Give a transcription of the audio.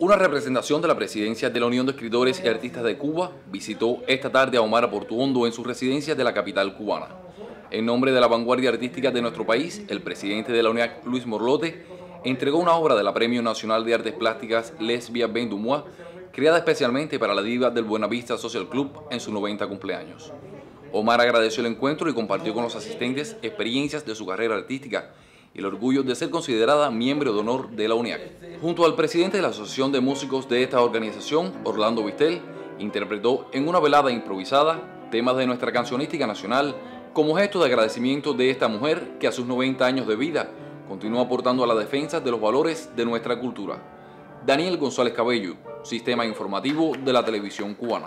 Una representación de la presidencia de la Unión de Escritores y Artistas de Cuba visitó esta tarde a Omar Portuondo en su residencia de la capital cubana. En nombre de la vanguardia artística de nuestro país, el presidente de la UNIAC, Luis Morlote, entregó una obra de la Premio Nacional de Artes Plásticas Lesbia Ben Dumois, creada especialmente para la diva del Buenavista Social Club en su 90 cumpleaños. Omar agradeció el encuentro y compartió con los asistentes experiencias de su carrera artística el orgullo de ser considerada miembro de honor de la UNIAC. Junto al presidente de la Asociación de Músicos de esta organización, Orlando Vistel, interpretó en una velada improvisada temas de nuestra cancionística nacional como gesto de agradecimiento de esta mujer que a sus 90 años de vida continúa aportando a la defensa de los valores de nuestra cultura. Daniel González Cabello, Sistema Informativo de la Televisión Cubana.